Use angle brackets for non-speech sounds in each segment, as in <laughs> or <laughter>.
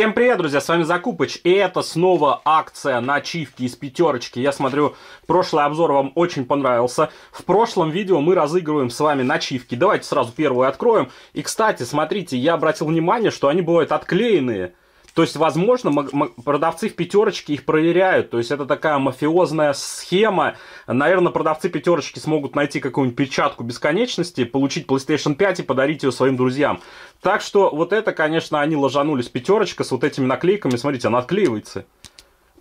Всем привет, друзья, с вами Закупыч, и это снова акция на ачивки из пятерочки. Я смотрю, прошлый обзор вам очень понравился. В прошлом видео мы разыгрываем с вами начивки. Давайте сразу первую откроем. И, кстати, смотрите, я обратил внимание, что они бывают отклеенные. То есть, возможно, продавцы в пятерочке их проверяют. То есть, это такая мафиозная схема. Наверное, продавцы пятерочки смогут найти какую-нибудь перчатку бесконечности, получить PlayStation 5 и подарить ее своим друзьям. Так что, вот это, конечно, они ложанулись пятерочка с вот этими наклейками. Смотрите, она отклеивается.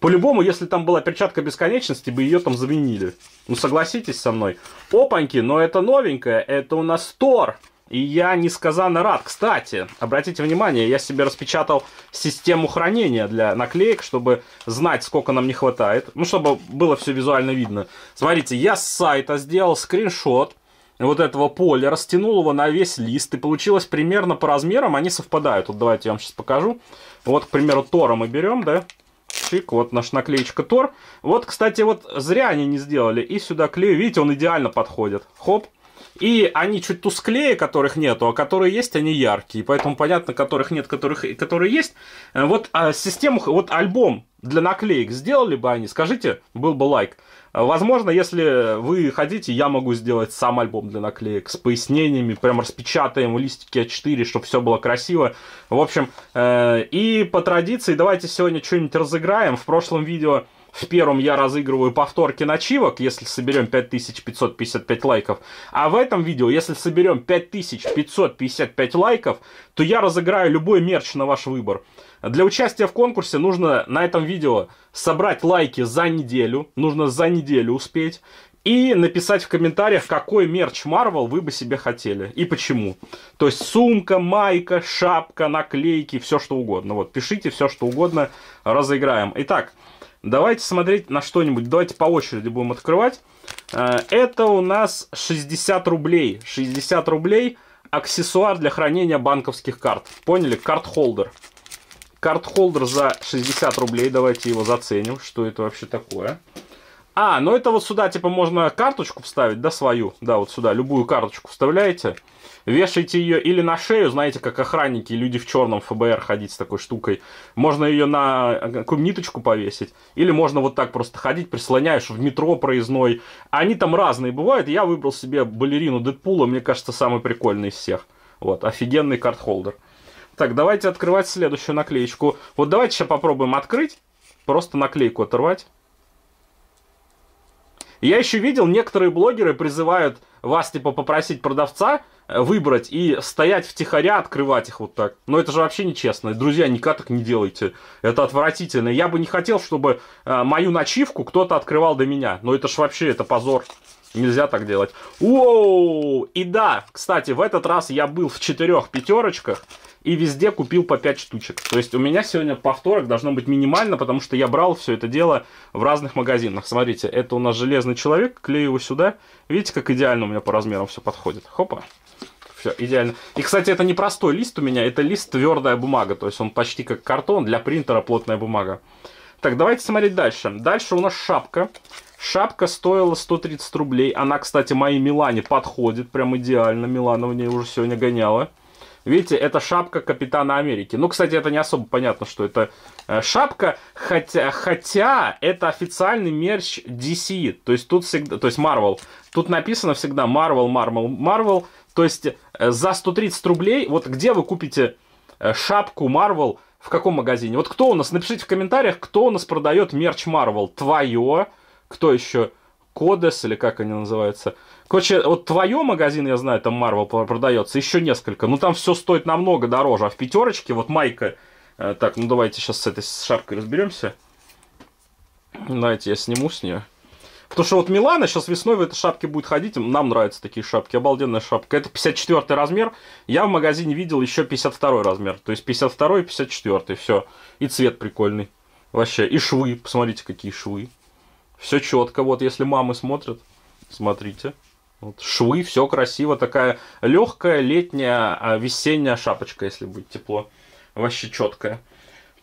По-любому, если там была перчатка бесконечности, бы ее там заменили. Ну, согласитесь со мной. Опаньки, но это новенькое. Это у нас Тор. И я несказанно рад. Кстати, обратите внимание, я себе распечатал систему хранения для наклеек, чтобы знать, сколько нам не хватает. Ну, чтобы было все визуально видно. Смотрите, я с сайта сделал скриншот вот этого поля, растянул его на весь лист, и получилось примерно по размерам, они совпадают. Вот давайте я вам сейчас покажу. Вот, к примеру, Тора мы берем, да, Чик, вот наш наклеечка Тор. Вот, кстати, вот зря они не сделали. И сюда клею, видите, он идеально подходит. Хоп, и они чуть тусклее, которых нету, а которые есть, они яркие. Поэтому понятно, которых нет, которых, которые есть. Э, вот а, систему, вот альбом для наклеек сделали бы они, скажите, был бы лайк. Э, возможно, если вы хотите, я могу сделать сам альбом для наклеек с пояснениями, прям распечатаем листики А4, чтобы все было красиво. В общем, э, и по традиции давайте сегодня что-нибудь разыграем. В прошлом видео в первом я разыгрываю повторки начивок, если соберем 5555 лайков. А в этом видео, если соберем 5555 лайков, то я разыграю любой мерч на ваш выбор. Для участия в конкурсе нужно на этом видео собрать лайки за неделю. Нужно за неделю успеть. И написать в комментариях, какой мерч Marvel вы бы себе хотели и почему. То есть сумка, майка, шапка, наклейки, все что угодно. Вот, пишите все что угодно, разыграем. Итак, Давайте смотреть на что-нибудь. Давайте по очереди будем открывать. Э, это у нас 60 рублей. 60 рублей аксессуар для хранения банковских карт. Поняли? Карт-холдер. Карт-холдер за 60 рублей. Давайте его заценим. Что это вообще такое? А, ну это вот сюда, типа, можно карточку вставить, да, свою. Да, вот сюда, любую карточку вставляете. Вешайте ее или на шею, знаете, как охранники, люди в черном ФБР ходить с такой штукой. Можно ее на э, какую ниточку повесить. Или можно вот так просто ходить, прислоняешь в метро проездной. Они там разные бывают. Я выбрал себе балерину Дэдпула, мне кажется, самый прикольный из всех. Вот, офигенный карт-холдер. Так, давайте открывать следующую наклеечку. Вот давайте сейчас попробуем открыть. Просто наклейку оторвать. Я еще видел, некоторые блогеры призывают вас, типа, попросить продавца э, выбрать и стоять втихаря, открывать их вот так. Но это же вообще нечестно. Друзья, никак так не делайте. Это отвратительно. Я бы не хотел, чтобы э, мою начивку кто-то открывал до меня. Но это ж вообще, это позор. Нельзя так делать. Оу! И да, кстати, в этот раз я был в четырех пятерочках и везде купил по 5 штучек. То есть у меня сегодня повторок должно быть минимально, потому что я брал все это дело в разных магазинах. Смотрите, это у нас железный человек, клею его сюда. Видите, как идеально у меня по размерам все подходит. Хопа. Все, идеально. И, кстати, это не простой лист у меня, это лист твердая бумага. То есть он почти как картон, для принтера плотная бумага. Так, давайте смотреть дальше. Дальше у нас шапка. Шапка стоила 130 рублей. Она, кстати, моей Милане подходит прям идеально. Милана в ней уже сегодня гоняла. Видите, это шапка Капитана Америки. Ну, кстати, это не особо понятно, что это э, шапка, хотя, хотя это официальный мерч DC. То есть тут всегда, то есть Marvel. Тут написано всегда Marvel, Marvel, Marvel. То есть э, за 130 рублей, вот где вы купите э, шапку Marvel, в каком магазине? Вот кто у нас, напишите в комментариях, кто у нас продает мерч Marvel. Твое, кто еще? Кодес или как они называются. Короче, вот твое магазин, я знаю, там Marvel продается, еще несколько. Но там все стоит намного дороже. А в пятерочке, вот майка... Э, так, ну давайте сейчас с этой шапкой разберемся. Давайте я сниму с нее. Потому что вот Милана сейчас весной в этой шапке будет ходить. Нам нравятся такие шапки. Обалденная шапка. Это 54 размер. Я в магазине видел еще 52 размер. То есть 52 и 54. Все. И цвет прикольный. Вообще. И швы. Посмотрите, какие швы. Все четко. Вот если мамы смотрят, смотрите. Вот, швы, все красиво, такая легкая летняя а, весенняя шапочка, если будет тепло. Вообще четкая.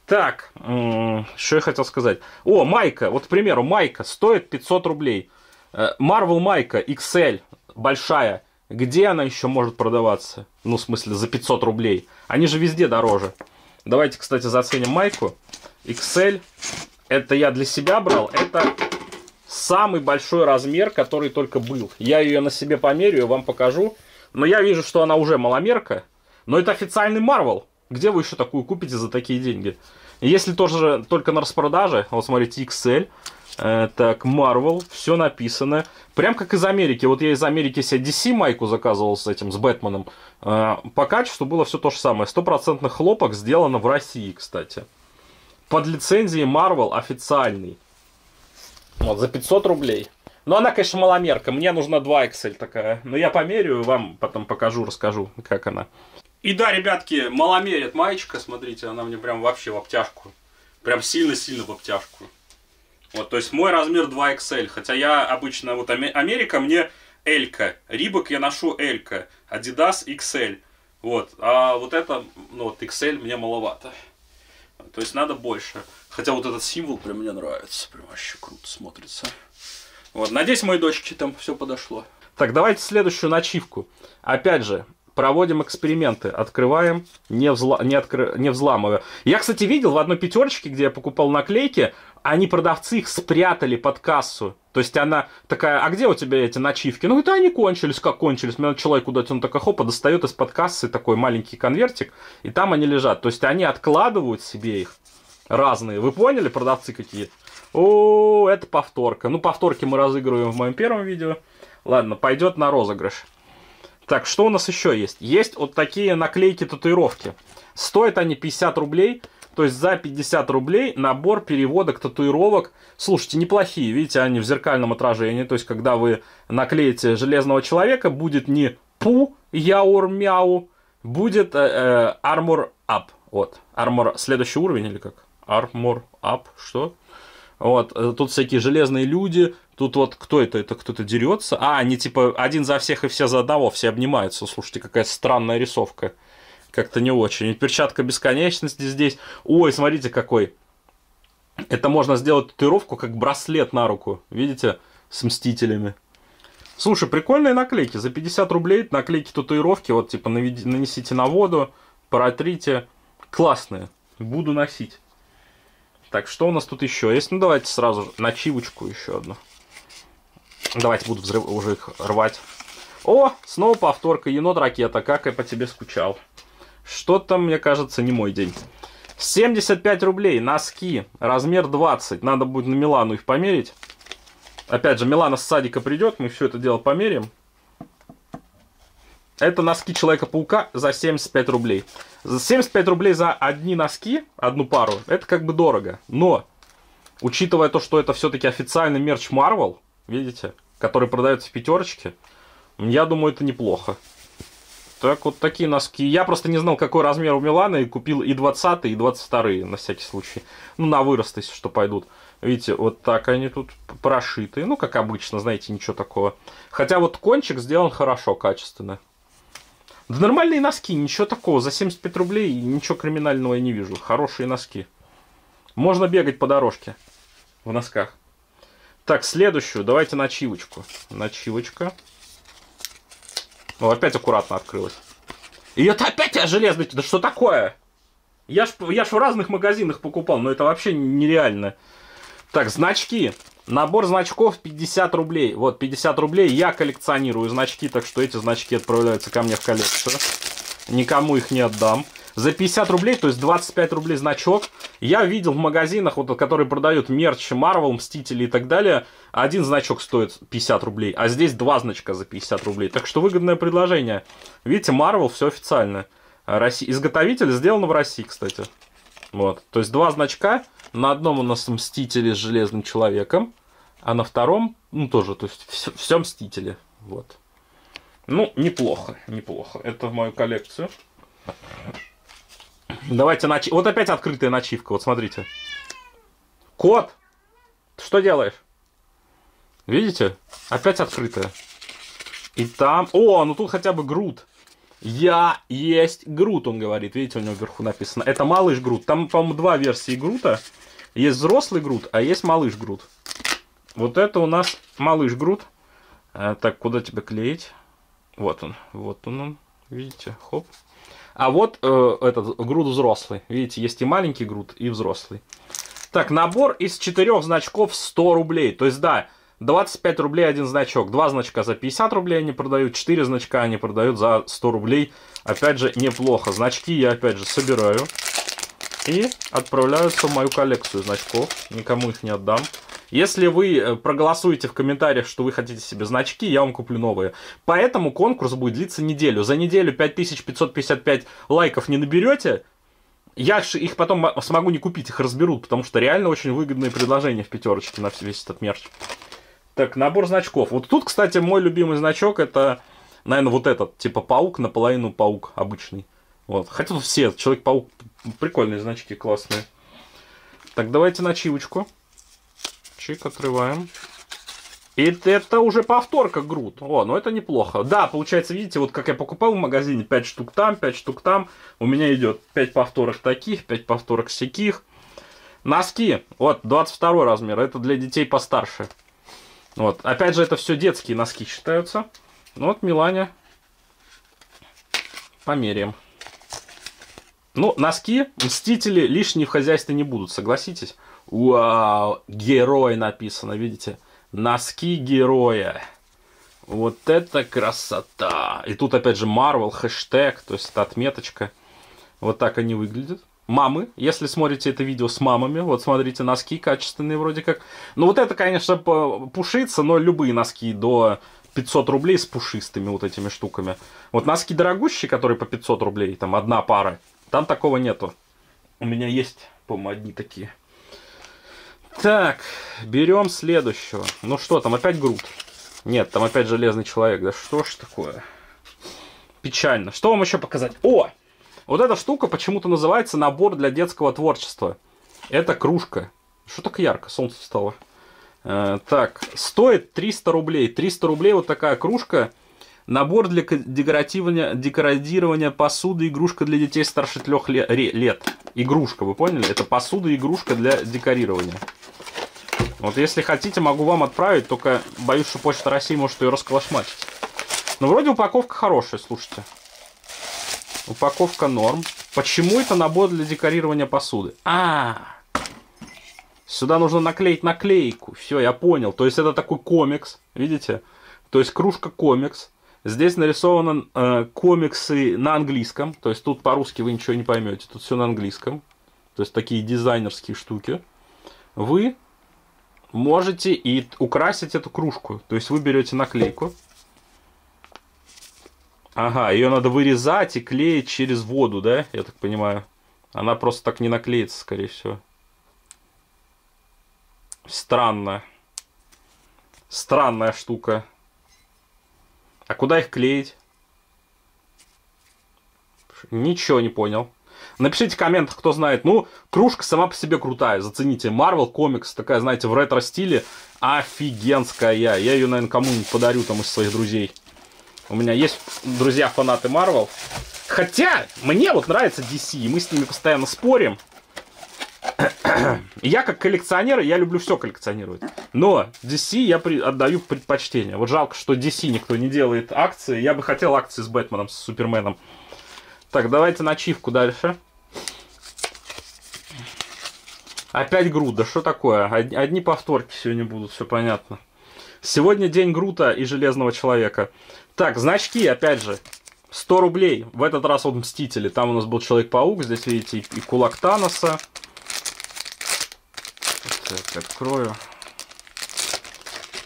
Так, что я хотел сказать. О, майка, вот, к примеру, майка стоит 500 рублей. Э, Marvel майка XL, большая, где она еще может продаваться? Ну, в смысле, за 500 рублей. Они же везде дороже. Давайте, кстати, заценим майку. XL. Это я для себя брал. Это самый большой размер, который только был. Я ее на себе померю, вам покажу. Но я вижу, что она уже маломерка. Но это официальный Marvel. Где вы еще такую купите за такие деньги? Если тоже только на распродаже, вот смотрите, XL, э, так, Marvel, все написано. Прям как из Америки. Вот я из Америки себе DC майку заказывал с этим, с Бэтменом. Э, по качеству было все то же самое. Стопроцентный хлопок сделано в России, кстати. Под лицензией Marvel официальный. Вот, за 500 рублей. Но она, конечно, маломерка. Мне нужна 2 XL такая. Но я померю, вам потом покажу, расскажу, как она. И да, ребятки, маломерит маечка, смотрите, она мне прям вообще в обтяжку. Прям сильно-сильно в обтяжку. Вот, то есть мой размер 2XL. Хотя я обычно, вот Америка мне L. -ка. Рибок я ношу L. -ка. Adidas XL. Вот. А вот это, ну вот XL мне маловато. То есть надо больше. Хотя вот этот символ прям мне нравится. Прям вообще круто смотрится. Вот, надеюсь, моей дочке там все подошло. Так, давайте следующую начивку. Опять же, проводим эксперименты, открываем, не, взла... не, откры... не взламывая. Я, кстати, видел в одной пятерочке, где я покупал наклейки, они продавцы их спрятали под кассу. То есть она такая, а где у тебя эти начивки? Ну, это они кончились, как кончились. Мне человек куда-то, он такой, хопа, достает из-под кассы такой маленький конвертик, и там они лежат. То есть они откладывают себе их разные. Вы поняли, продавцы какие? О, это повторка. Ну, повторки мы разыгрываем в моем первом видео. Ладно, пойдет на розыгрыш. Так, что у нас еще есть? Есть вот такие наклейки-татуировки. Стоят они 50 рублей. То есть за 50 рублей набор переводок татуировок. Слушайте, неплохие. Видите, они в зеркальном отражении. То есть, когда вы наклеите железного человека, будет не пу, яур, мяу, будет э, э, armor up. Вот. Armor, следующий уровень или как? Armor up, что? Вот, э, тут всякие железные люди, тут вот кто это, это кто-то дерется. А, они типа один за всех и все за одного, все обнимаются. Слушайте, какая странная рисовка. Как-то не очень. перчатка бесконечности здесь. Ой, смотрите какой. Это можно сделать татуировку, как браслет на руку. Видите? С мстителями. Слушай, прикольные наклейки. За 50 рублей наклейки татуировки. Вот типа нанесите на воду, протрите. Классные. Буду носить. Так, что у нас тут еще есть? Ну, давайте сразу начивочку еще одну. Давайте буду взрыв... уже их рвать. О, снова повторка. Енот-ракета. Как я по тебе скучал. Что-то, мне кажется, не мой день. 75 рублей. Носки. Размер 20. Надо будет на Милану их померить. Опять же, Милана с садика придет. Мы все это дело померим. Это носки Человека-паука за 75 рублей. За 75 рублей за одни носки, одну пару, это как бы дорого. Но, учитывая то, что это все-таки официальный мерч Marvel, видите, который продается в пятерочке, я думаю, это неплохо. Так, вот такие носки. Я просто не знал, какой размер у Милана, и купил и 20 и 22 на всякий случай. Ну, на вырост, если что, пойдут. Видите, вот так они тут прошиты. Ну, как обычно, знаете, ничего такого. Хотя вот кончик сделан хорошо, качественно. Да нормальные носки, ничего такого. За 75 рублей ничего криминального я не вижу. Хорошие носки. Можно бегать по дорожке в носках. Так, следующую. Давайте начивочку. Начивочка. О, опять аккуратно открылась. И это опять я железный. Да что такое? Я ж, я ж в разных магазинах покупал, но это вообще нереально. Так, значки. Набор значков 50 рублей. Вот, 50 рублей. Я коллекционирую значки, так что эти значки отправляются ко мне в коллекцию. Никому их не отдам. За 50 рублей, то есть 25 рублей значок, я видел в магазинах, вот, которые продают мерч Marvel, Мстители и так далее, один значок стоит 50 рублей, а здесь два значка за 50 рублей. Так что выгодное предложение. Видите, Marvel все официально. Россия... Изготовитель сделано в России, кстати. Вот. То есть два значка. На одном у нас Мстители с Железным Человеком, а на втором, ну, тоже, то есть все, все Мстители. Вот. Ну, неплохо, неплохо. Это в мою коллекцию. Давайте начи... Вот опять открытая начивка, вот смотрите. Кот! Ты что делаешь? Видите? Опять открытая. И там... О, ну тут хотя бы груд. Я есть Грут, он говорит. Видите, у него вверху написано. Это малыш Грут. Там, по-моему, два версии Грута. Есть взрослый Грут, а есть малыш Грут. Вот это у нас малыш Грут. А, так, куда тебе клеить? Вот он. Вот он, он. Видите? Хоп. А вот э, этот груд взрослый. Видите, есть и маленький груд, и взрослый. Так, набор из четырех значков 100 рублей. То есть, да, 25 рублей один значок. Два значка за 50 рублей они продают, 4 значка они продают за 100 рублей. Опять же, неплохо. Значки я, опять же, собираю. И отправляются в мою коллекцию значков. Никому их не отдам. Если вы э, проголосуете в комментариях, что вы хотите себе значки, я вам куплю новые. Поэтому конкурс будет длиться неделю. За неделю 5555 лайков не наберете, я их потом смогу не купить, их разберут, потому что реально очень выгодные предложения в пятерочке на весь этот мерч. Так, набор значков. Вот тут, кстати, мой любимый значок это, наверное, вот этот, типа паук, наполовину паук обычный. Вот. Хотя тут все, Человек-паук, прикольные значки, классные. Так, давайте начивочку. Чик, отрываем. И это уже повторка груд. О, ну это неплохо. Да, получается, видите, вот как я покупал в магазине, 5 штук там, 5 штук там. У меня идет 5 повторок таких, 5 повторок всяких. Носки. Вот, 22 размер. Это для детей постарше. Вот. Опять же, это все детские носки считаются. Ну вот, Милане. Померяем. Ну, носки, мстители лишние в хозяйстве не будут, согласитесь? Вау, герой написано, видите? Носки героя. Вот это красота. И тут опять же Marvel, хэштег, то есть это отметочка. Вот так они выглядят мамы, если смотрите это видео с мамами, вот смотрите, носки качественные вроде как. Ну вот это, конечно, пушится, но любые носки до 500 рублей с пушистыми вот этими штуками. Вот носки дорогущие, которые по 500 рублей, там одна пара, там такого нету. У меня есть, по-моему, одни такие. Так, берем следующего. Ну что, там опять груд? Нет, там опять железный человек. Да что ж такое? Печально. Что вам еще показать? О! Вот эта штука почему-то называется набор для детского творчества. Это кружка. Что так ярко? Солнце встало. Э, так, стоит 300 рублей. 300 рублей вот такая кружка. Набор для декоративания, декоратирования посуды, игрушка для детей старше трех лет. Игрушка, вы поняли? Это посуда, игрушка для декорирования. Вот если хотите, могу вам отправить, только боюсь, что Почта России может ее расколошматить. Но вроде упаковка хорошая, слушайте. Упаковка норм. Почему это набор для декорирования посуды? А, сюда нужно наклеить наклейку. Все, я понял. То есть это такой комикс, видите? То есть кружка комикс. Здесь нарисованы э, комиксы на английском. То есть тут по-русски вы ничего не поймете. Тут все на английском. То есть такие дизайнерские штуки. Вы можете и украсить эту кружку. То есть вы берете наклейку. Ага, ее надо вырезать и клеить через воду, да? Я так понимаю. Она просто так не наклеится, скорее всего. Странно. Странная штука. А куда их клеить? Ничего не понял. Напишите в комментах, кто знает. Ну, кружка сама по себе крутая. Зацените. Marvel Comics, такая, знаете, в ретро-стиле. Офигенская. Я ее, наверное, кому-нибудь подарю там из своих друзей. У меня есть друзья фанаты Марвел. Хотя, мне вот нравится DC, и мы с ними постоянно спорим. я как коллекционер, я люблю все коллекционировать. Но DC я при, отдаю предпочтение. Вот жалко, что DC никто не делает акции. Я бы хотел акции с Бэтменом, с Суперменом. Так, давайте начивку дальше. Опять Груда, что такое? Одни повторки сегодня будут, все понятно. Сегодня день Грута и Железного Человека. Так, значки, опять же, 100 рублей. В этот раз вот Мстители. Там у нас был Человек-паук. Здесь, видите, и кулак Таноса. Так, открою.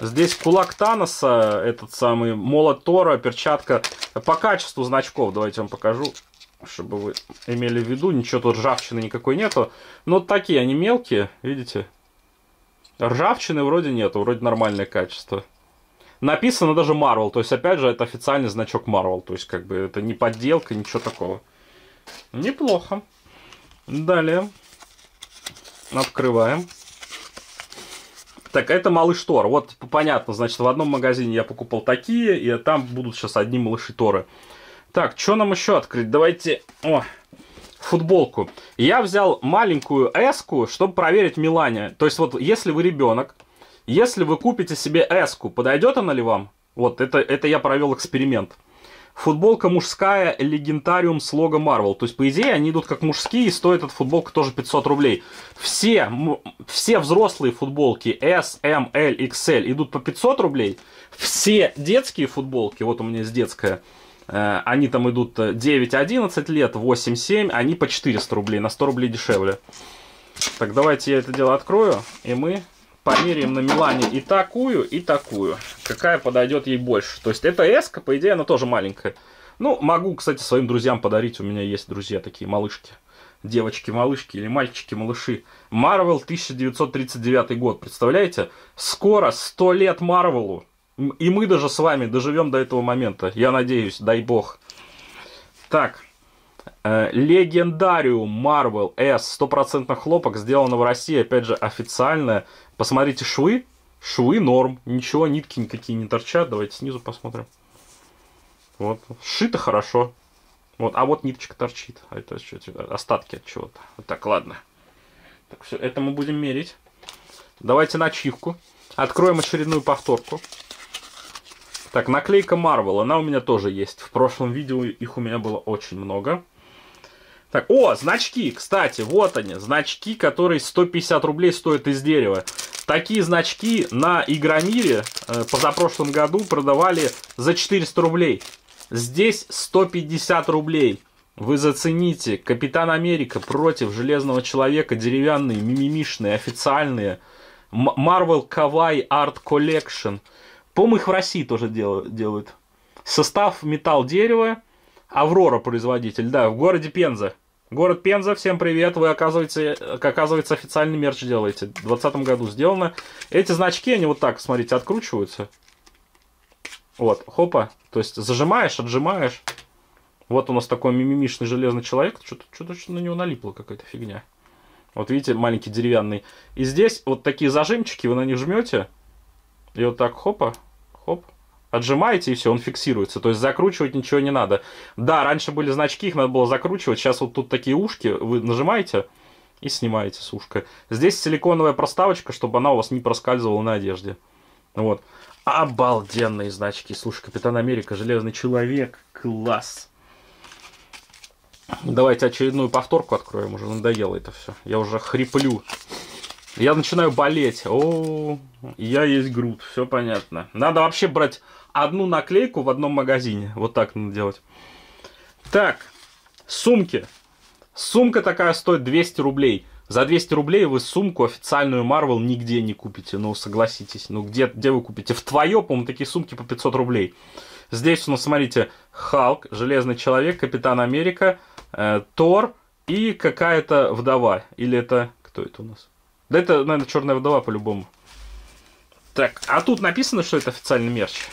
Здесь кулак Таноса, этот самый молот Тора, перчатка. По качеству значков, давайте вам покажу, чтобы вы имели в виду. Ничего тут ржавчины никакой нету. Но вот такие они мелкие, видите? Ржавчины вроде нету, вроде нормальное качество написано даже Marvel. То есть, опять же, это официальный значок Marvel. То есть, как бы, это не подделка, ничего такого. Неплохо. Далее. Открываем. Так, это малыш Тор. Вот, понятно, значит, в одном магазине я покупал такие, и там будут сейчас одни малыши Торы. Так, что нам еще открыть? Давайте... О, футболку. Я взял маленькую эску, чтобы проверить Милане. То есть, вот, если вы ребенок, если вы купите себе S, подойдет она ли вам? Вот, это, это я провел эксперимент. Футболка мужская, легендариум с лого Marvel. То есть, по идее, они идут как мужские, и стоит эта футболка тоже 500 рублей. Все, все взрослые футболки S, M, L, XL идут по 500 рублей. Все детские футболки, вот у меня есть детская, э, они там идут 9-11 лет, 8-7, они по 400 рублей, на 100 рублей дешевле. Так, давайте я это дело открою, и мы померяем на Милане и такую, и такую. Какая подойдет ей больше. То есть это S, по идее, она тоже маленькая. Ну, могу, кстати, своим друзьям подарить. У меня есть друзья такие, малышки. Девочки-малышки или мальчики-малыши. Марвел 1939 год. Представляете? Скоро 100 лет Марвелу. И мы даже с вами доживем до этого момента. Я надеюсь, дай бог. Так, Легендариум Marvel S стопроцентно хлопок, сделано в России, опять же, официально. Посмотрите швы, швы норм, ничего, нитки никакие не торчат. Давайте снизу посмотрим. Вот, сшито хорошо. Вот, а вот ниточка торчит. А это что, остатки от чего-то. Вот так, ладно. Так, все, это мы будем мерить. Давайте начивку. Откроем очередную повторку. Так, наклейка Marvel, она у меня тоже есть. В прошлом видео их у меня было очень много. Так, о, значки, кстати, вот они, значки, которые 150 рублей стоят из дерева. Такие значки на Игромире э, позапрошлом году продавали за 400 рублей. Здесь 150 рублей. Вы зацените, Капитан Америка против Железного Человека, деревянные, мимимишные, официальные. Marvel Kawaii Art Collection. По-моему, их в России тоже делают. Состав металл дерево. Аврора производитель, да, в городе Пенза. Город Пенза, всем привет, вы, оказывается, оказывается, официальный мерч делаете. В 2020 году сделано. Эти значки, они вот так, смотрите, откручиваются. Вот, хопа. То есть зажимаешь, отжимаешь. Вот у нас такой мимимишный железный человек. Что-то что на него налипло какая-то фигня. Вот видите, маленький деревянный. И здесь вот такие зажимчики, вы на них жмете. И вот так хопа, хоп, отжимаете и все, он фиксируется. То есть закручивать ничего не надо. Да, раньше были значки, их надо было закручивать. Сейчас вот тут такие ушки, вы нажимаете и снимаете с ушка. Здесь силиконовая проставочка, чтобы она у вас не проскальзывала на одежде. Вот. Обалденные значки. Слушай, Капитан Америка, Железный Человек, класс. Давайте очередную повторку откроем, уже надоело это все. Я уже хриплю. Я начинаю болеть. О, я есть груд, все понятно. Надо вообще брать одну наклейку в одном магазине. Вот так надо делать. Так, сумки. Сумка такая стоит 200 рублей. За 200 рублей вы сумку официальную Marvel нигде не купите, ну согласитесь. Ну где, где вы купите? В твое, по-моему, такие сумки по 500 рублей. Здесь у нас, смотрите, Халк, Железный Человек, Капитан Америка, э, Тор и какая-то вдова. Или это... Кто это у нас? Да это, наверное, Черная вдова по-любому. Так, а тут написано, что это официальный мерч.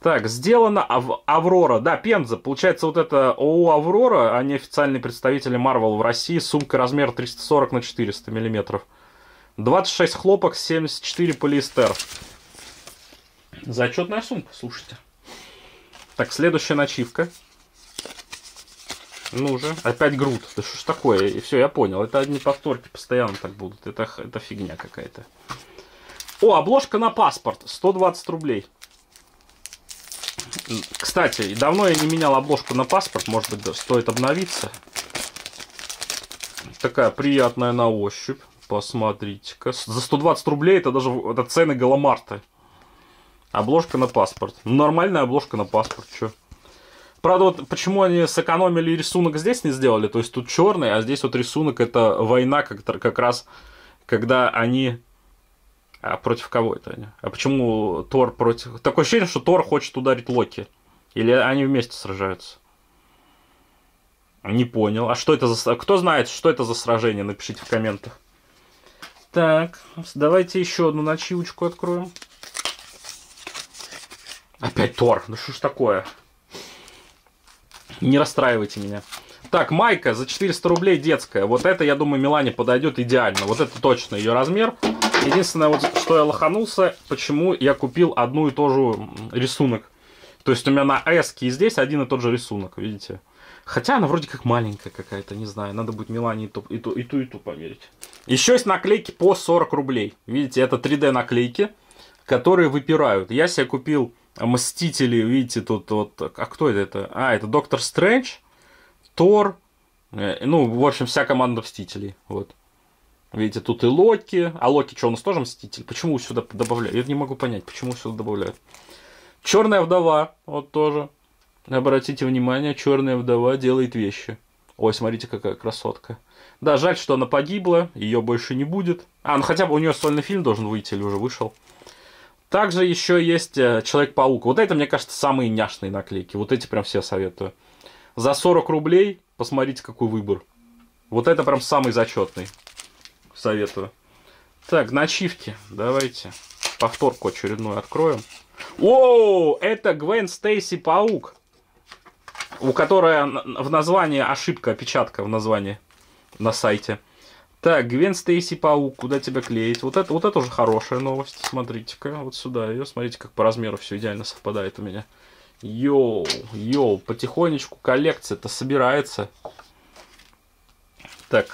Так, сделано Ав Аврора. Да, Пенза. Получается, вот это ООО Аврора, они официальные представители Marvel в России. Сумка размер 340 на 400 миллиметров. 26 хлопок, 74 полиэстер. Зачетная сумка, слушайте. Так, следующая начивка. Ну же, опять груд. Да что ж такое? И все, я понял. Это одни повторки постоянно так будут. Это, это фигня какая-то. О, обложка на паспорт. 120 рублей. Кстати, давно я не менял обложку на паспорт, может быть, стоит обновиться. Такая приятная на ощупь. Посмотрите-ка. За 120 рублей это даже это цены Галамарта. Обложка на паспорт. Нормальная обложка на паспорт, что? Правда, вот почему они сэкономили рисунок здесь не сделали, то есть тут черный, а здесь вот рисунок это война как, как раз, когда они а против кого это они? А почему Тор против... Такое ощущение, что Тор хочет ударить Локи. Или они вместе сражаются? Не понял. А что это за... Кто знает, что это за сражение? Напишите в комментах. Так, давайте еще одну начивочку откроем. Опять Тор. Ну что ж такое? Не расстраивайте меня. Так, майка за 400 рублей детская. Вот это, я думаю, Милане подойдет идеально. Вот это точно ее размер. Единственное, вот что я лоханулся, почему я купил одну и ту же рисунок. То есть у меня на S и здесь один и тот же рисунок, видите? Хотя она вроде как маленькая какая-то, не знаю. Надо будет Милане и ту, и ту, и ту, и ту померить. Еще есть наклейки по 40 рублей. Видите, это 3D наклейки, которые выпирают. Я себе купил Мстители, видите, тут вот... А кто это? это? А, это Доктор Стрэндж, Тор, э, ну, в общем, вся команда Мстителей, вот. Видите, тут и Локи. А Локи что, у нас тоже Мститель? Почему сюда добавляют? Я не могу понять, почему сюда добавляют. Черная вдова, вот тоже. Обратите внимание, черная вдова делает вещи. Ой, смотрите, какая красотка. Да, жаль, что она погибла, ее больше не будет. А, ну хотя бы у нее сольный фильм должен выйти или уже вышел. Также еще есть э, Человек-паук. Вот это, мне кажется, самые няшные наклейки. Вот эти прям все советую. За 40 рублей посмотрите, какой выбор. Вот это прям самый зачетный. Советую. Так, начивки. Давайте повторку очередную откроем. О, это Гвен Стейси Паук. У которой в названии ошибка, опечатка в названии на сайте. Так, Гвен Стейси Паук, куда тебя клеить? Вот это, вот это уже хорошая новость. Смотрите-ка, вот сюда ее. Смотрите, как по размеру все идеально совпадает у меня. Йоу, йоу, потихонечку коллекция-то собирается. Так,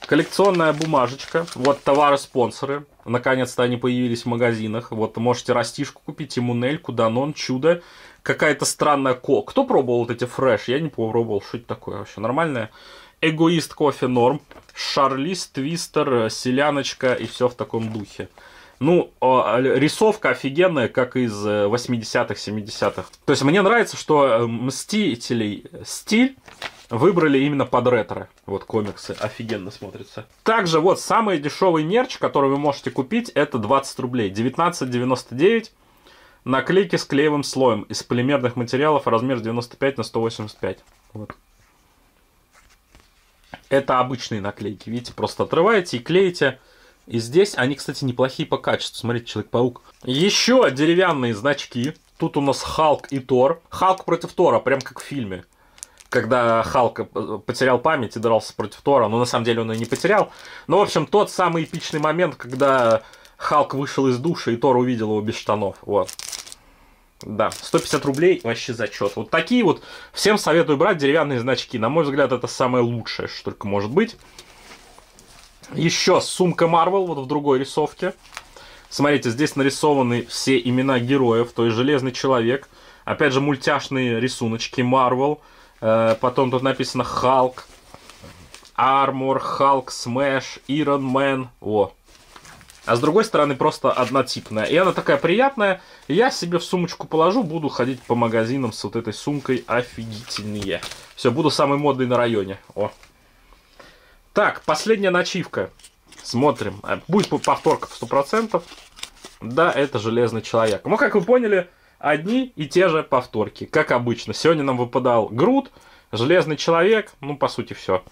коллекционная бумажечка. Вот товары-спонсоры. Наконец-то они появились в магазинах. Вот можете растишку купить, имунельку, данон, чудо. Какая-то странная ко. Кто пробовал вот эти фреш? Я не пробовал. Что это такое вообще? Нормальное? Эгоист кофе норм. Шарлиз, Твистер, Селяночка и все в таком духе. Ну, рисовка офигенная, как из 80-х, э, 70-х. То есть мне нравится, что э, Мстителей стиль выбрали именно под ретро. Вот комиксы офигенно смотрятся. Также вот самый дешевый мерч, который вы можете купить, это 20 рублей. 19,99. Наклейки с клеевым слоем из полимерных материалов размер 95 на 185. Вот. Это обычные наклейки, видите, просто отрываете и клеите. И здесь они, кстати, неплохие по качеству. Смотрите, Человек-паук. Еще деревянные значки. Тут у нас Халк и Тор. Халк против Тора, прям как в фильме. Когда Халк э, потерял память и дрался против Тора. Но на самом деле он и не потерял. Но, в общем, тот самый эпичный момент, когда Халк вышел из душа и Тор увидел его без штанов. Вот. Да, 150 рублей вообще зачет. Вот такие вот. Всем советую брать деревянные значки. На мой взгляд, это самое лучшее, что только может быть. Еще сумка Marvel, вот в другой рисовке. Смотрите, здесь нарисованы все имена героев, то есть Железный Человек. Опять же, мультяшные рисуночки Marvel. Э, потом тут написано Hulk, Armor, Hulk, Smash, Iron Man. О, а с другой стороны просто однотипная. И она такая приятная. Я себе в сумочку положу, буду ходить по магазинам с вот этой сумкой офигительные. Все, буду самый модный на районе. О. Так, последняя начивка. Смотрим. А, будет повторка в 100%. Да, это Железный Человек. Ну, как вы поняли, одни и те же повторки, как обычно. Сегодня нам выпадал Грут, Железный Человек, ну, по сути, все.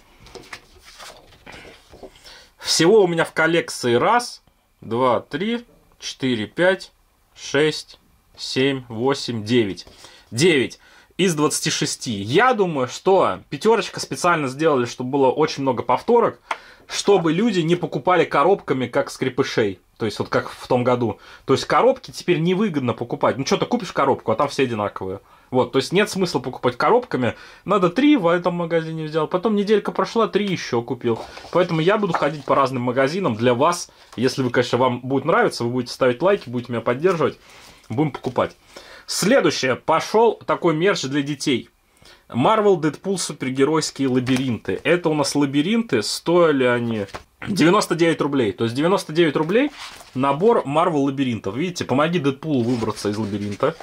Всего у меня в коллекции раз, 2, 3, 4, 5, 6, 7, 8, 9. 9 из 26. Я думаю, что пятерочка специально сделали, чтобы было очень много повторок, чтобы люди не покупали коробками, как скрипышей. То есть, вот как в том году. То есть, коробки теперь невыгодно покупать. Ну, что, ты купишь коробку, а там все одинаковые. Вот, то есть нет смысла покупать коробками. Надо три в этом магазине взял. Потом неделька прошла, три еще купил. Поэтому я буду ходить по разным магазинам для вас. Если вы, конечно, вам будет нравиться, вы будете ставить лайки, будете меня поддерживать. Будем покупать. Следующее. Пошел такой мерч для детей. Marvel Deadpool супергеройские лабиринты. Это у нас лабиринты. Стоили они 99 рублей. То есть 99 рублей набор Marvel лабиринтов. Видите, помоги Дэдпулу выбраться из лабиринта.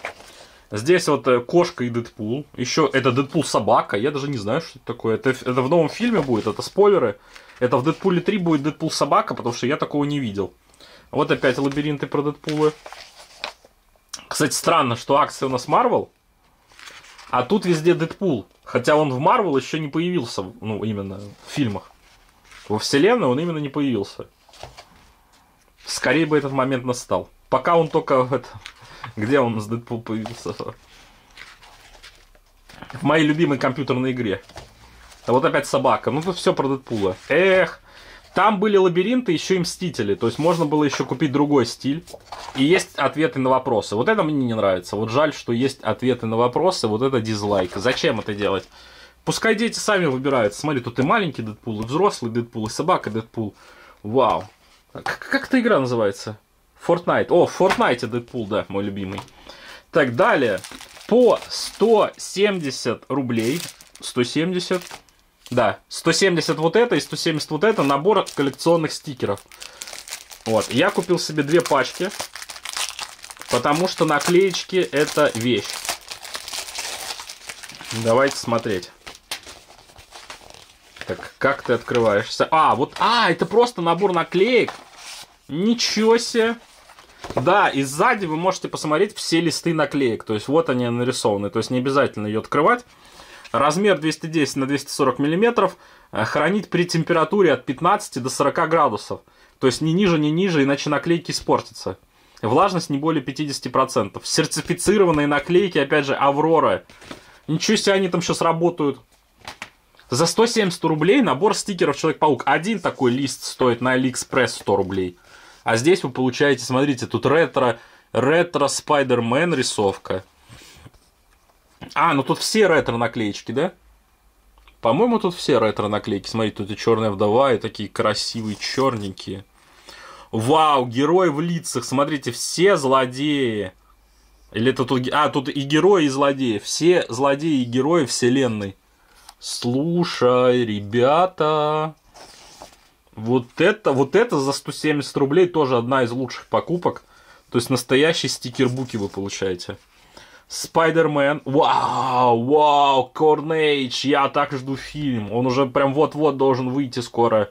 Здесь вот э, кошка и Дэдпул. Еще это Дэдпул собака. Я даже не знаю, что это такое. Это, это в новом фильме будет, это спойлеры. Это в Дэдпуле 3 будет Дэдпул собака, потому что я такого не видел. Вот опять лабиринты про Дэдпулы. Кстати, странно, что акция у нас Марвел, а тут везде Дэдпул. Хотя он в Марвел еще не появился, ну, именно в фильмах. Во вселенной он именно не появился. Скорее бы этот момент настал. Пока он только это, где он с Дэдпул появился? В моей любимой компьютерной игре. А вот опять собака. Ну все про Дэдпула. Эх, там были лабиринты, еще и мстители. То есть можно было еще купить другой стиль. И есть ответы на вопросы. Вот это мне не нравится. Вот жаль, что есть ответы на вопросы. Вот это дизлайк. Зачем это делать? Пускай дети сами выбирают. Смотри, тут и маленький Дэдпул, и взрослый Дэдпул, и собака Дэдпул. Вау. Как, как эта игра называется? Fortnite. О, в Fortnite Дэдпул, да, мой любимый. Так, далее. По 170 рублей. 170. Да, 170 вот это и 170 вот это. Набор коллекционных стикеров. Вот. Я купил себе две пачки. Потому что наклеечки это вещь. Давайте смотреть. Так, как ты открываешься? А, вот, а, это просто набор наклеек. Ничего себе. Да, и сзади вы можете посмотреть все листы наклеек. То есть вот они нарисованы. То есть не обязательно ее открывать. Размер 210 на 240 миллиметров. Э, хранит при температуре от 15 до 40 градусов. То есть ни ниже, ни ниже, иначе наклейки испортятся. Влажность не более 50%. Сертифицированные наклейки, опять же, Аврора. Ничего себе, они там сейчас работают. За 170 рублей набор стикеров Человек-паук. Один такой лист стоит на Алиэкспресс 100 рублей. А здесь вы получаете, смотрите, тут ретро, ретро Spider-Man рисовка. А, ну тут все ретро наклеечки, да? По-моему, тут все ретро наклейки. Смотрите, тут и черная вдова, и такие красивые черненькие. Вау, герой в лицах. Смотрите, все злодеи. Или это тут... А, тут и герои, и злодеи. Все злодеи и герои вселенной. Слушай, ребята... Вот это, вот это за 170 рублей тоже одна из лучших покупок. То есть настоящий стикербуки вы получаете. Спайдермен. Вау, вау, Корнейдж. Я так жду фильм. Он уже прям вот-вот должен выйти скоро.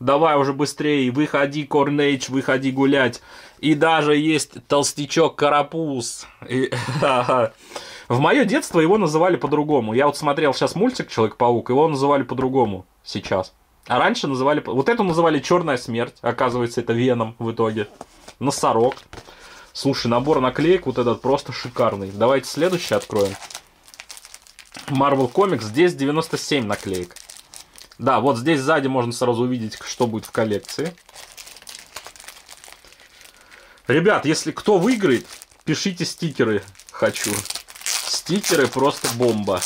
Давай уже быстрее, выходи, Корнейдж, выходи гулять. И даже есть толстячок Карапуз. И, <laughs> в мое детство его называли по-другому. Я вот смотрел сейчас мультик Человек-паук, его называли по-другому сейчас. А раньше называли... Вот эту называли Черная смерть. Оказывается, это Веном в итоге. Носорог. Слушай, набор наклеек вот этот просто шикарный. Давайте следующий откроем. Marvel Comics. Здесь 97 наклеек. Да, вот здесь сзади можно сразу увидеть, что будет в коллекции. Ребят, если кто выиграет, пишите стикеры. Хочу. Стикеры просто бомба.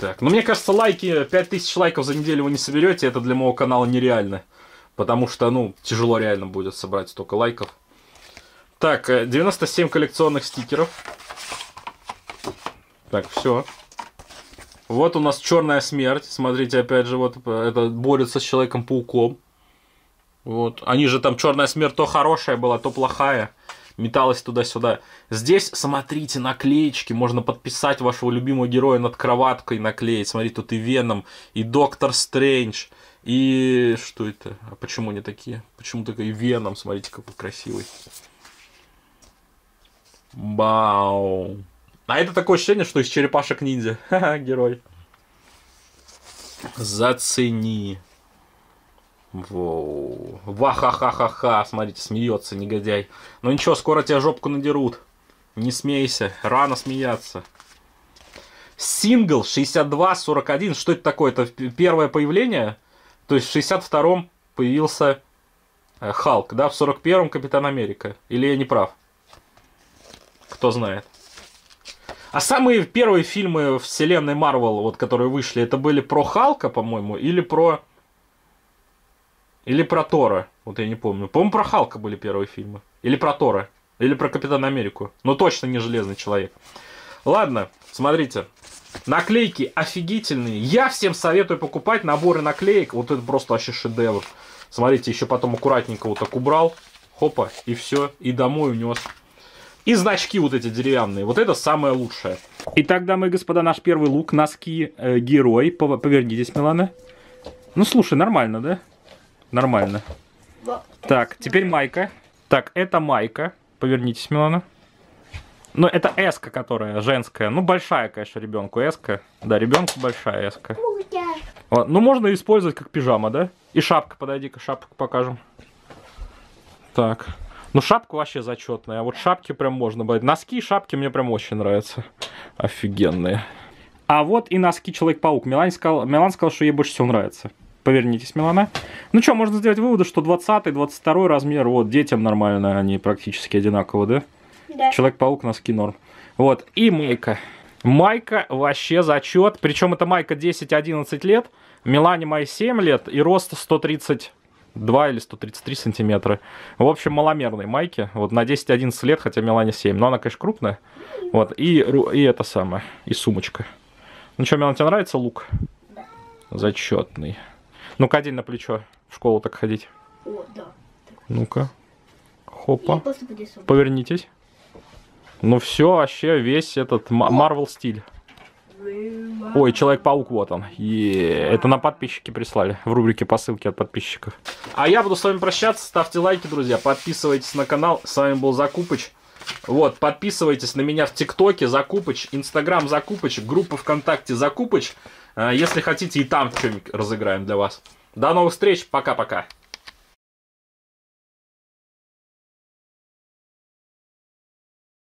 Так, ну мне кажется, лайки, 5000 лайков за неделю вы не соберете, это для моего канала нереально. Потому что, ну, тяжело реально будет собрать столько лайков. Так, 97 э, коллекционных стикеров. Так, все. Вот у нас черная смерть. Смотрите, опять же, вот это борется с Человеком-пауком. Вот. Они же там черная смерть то хорошая была, то плохая. Металась туда-сюда. Здесь, смотрите, наклеечки. Можно подписать вашего любимого героя над кроваткой наклеить. Смотрите, тут и Веном, и Доктор Стрэндж. И что это? А почему они такие? Почему и Веном? Смотрите, какой красивый. Бау. А это такое ощущение, что из черепашек ниндзя. <laughs> Ха-ха, герой. Зацени. Воу. Ва-ха-ха-ха-ха. Смотрите, смеется негодяй. Но ничего, скоро тебя жопку надерут. Не смейся. Рано смеяться. Сингл 62-41. Что это такое? Это первое появление? То есть в 62-м появился э, Халк, да? В 41-м Капитан Америка. Или я не прав? Кто знает. А самые первые фильмы вселенной Марвел, вот, которые вышли, это были про Халка, по-моему, или про... Или про Тора. Вот я не помню. По-моему, про Халка были первые фильмы. Или про Тора. Или про Капитана Америку. Но точно не Железный Человек. Ладно, смотрите. Наклейки офигительные. Я всем советую покупать наборы наклеек. Вот это просто вообще шедевр. Смотрите, еще потом аккуратненько вот так убрал. Хопа, и все. И домой унес. И значки вот эти деревянные. Вот это самое лучшее. Итак, дамы и господа, наш первый лук. Носки э, герой. Повернитесь, Милана. Ну, слушай, нормально, да? Нормально. Так, теперь майка. Так, это майка. Повернитесь, Милана. Ну, это эска, которая женская. Ну, большая, конечно, ребенку эска. Да, ребенку большая эска. Вот. Ну, можно использовать как пижама, да? И шапка, подойди-ка, шапку покажем. Так. Ну, шапка вообще зачетная. А вот шапки прям можно брать. Носки и шапки мне прям очень нравятся. Офигенные. А вот и носки Человек-паук. Милан сказал, Милан сказал, что ей больше всего нравится. Повернитесь, Милана. Ну что, можно сделать выводы, что 20-22 размер, вот, детям нормально, они практически одинаковые, да? Да. Человек-паук, носки норм. Вот, и майка. Майка вообще зачет. Причем это майка 10-11 лет. Милане мои 7 лет и рост 132 2 или 133 сантиметра. В общем, маломерные майки. Вот на 10-11 лет, хотя Милане 7. Но она, конечно, крупная. Вот, и, и это самое, и сумочка. Ну что, Милан, тебе нравится лук? Да. Зачетный. Ну-ка, один на плечо. В школу так ходить. О, да. Ну-ка. Хопа. Повернитесь. Ну все, вообще весь этот Марвел стиль. Ой, Человек-паук, вот он. Е, это на подписчики прислали в рубрике посылки от подписчиков. А я буду с вами прощаться. Ставьте лайки, друзья. Подписывайтесь на канал. С вами был Закупыч. Вот, подписывайтесь на меня в ТикТоке Закупыч, Инстаграм Закупыч, группа ВКонтакте Закупыч. А, Если хотите, и там что-нибудь разыграем для вас. До новых встреч. Пока-пока.